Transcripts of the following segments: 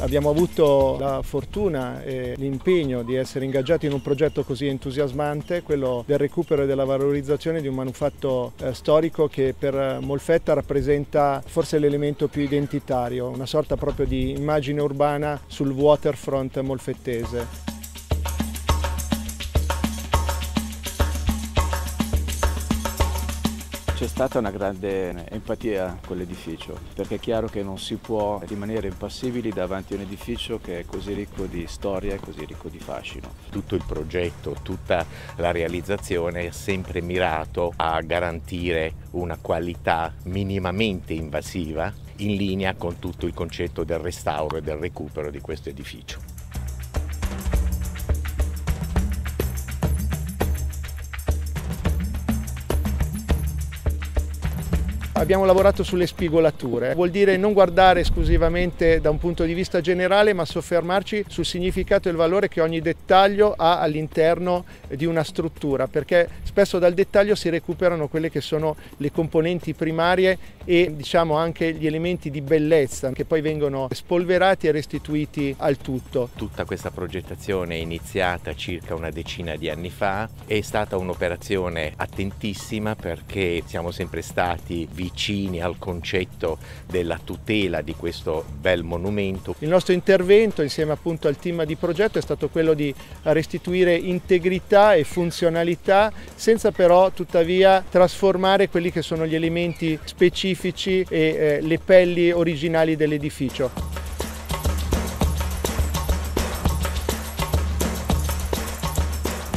Abbiamo avuto la fortuna e l'impegno di essere ingaggiati in un progetto così entusiasmante, quello del recupero e della valorizzazione di un manufatto eh, storico che per Molfetta rappresenta forse l'elemento più identitario, una sorta proprio di immagine urbana sul waterfront molfettese. C'è stata una grande empatia con l'edificio, perché è chiaro che non si può rimanere impassibili davanti a un edificio che è così ricco di storia e così ricco di fascino. Tutto il progetto, tutta la realizzazione è sempre mirato a garantire una qualità minimamente invasiva in linea con tutto il concetto del restauro e del recupero di questo edificio. Abbiamo lavorato sulle spigolature, vuol dire non guardare esclusivamente da un punto di vista generale ma soffermarci sul significato e il valore che ogni dettaglio ha all'interno di una struttura perché spesso dal dettaglio si recuperano quelle che sono le componenti primarie e diciamo anche gli elementi di bellezza che poi vengono spolverati e restituiti al tutto. Tutta questa progettazione è iniziata circa una decina di anni fa, è stata un'operazione attentissima perché siamo sempre stati vicini vicini al concetto della tutela di questo bel monumento. Il nostro intervento insieme appunto al team di progetto è stato quello di restituire integrità e funzionalità senza però tuttavia trasformare quelli che sono gli elementi specifici e eh, le pelli originali dell'edificio.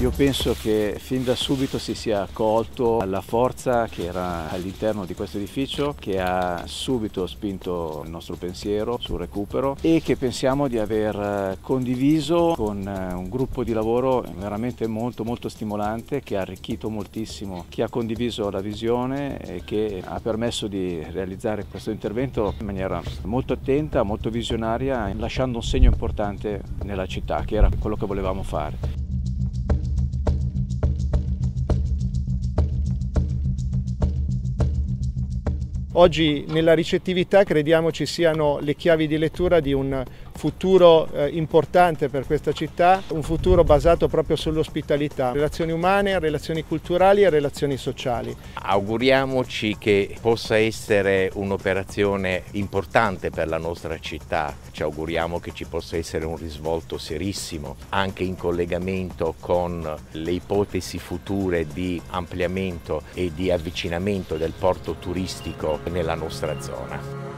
Io penso che fin da subito si sia colto la forza che era all'interno di questo edificio, che ha subito spinto il nostro pensiero sul recupero e che pensiamo di aver condiviso con eh, un gruppo di lavoro veramente molto molto stimolante che ha arricchito moltissimo, chi ha condiviso la visione e che ha permesso di realizzare questo intervento in maniera molto attenta, molto visionaria, lasciando un segno importante nella città, che era quello che volevamo fare. Oggi nella ricettività crediamo ci siano le chiavi di lettura di un futuro eh, importante per questa città, un futuro basato proprio sull'ospitalità, relazioni umane, relazioni culturali e relazioni sociali. Auguriamoci che possa essere un'operazione importante per la nostra città, ci auguriamo che ci possa essere un risvolto serissimo, anche in collegamento con le ipotesi future di ampliamento e di avvicinamento del porto turistico nella nostra zona.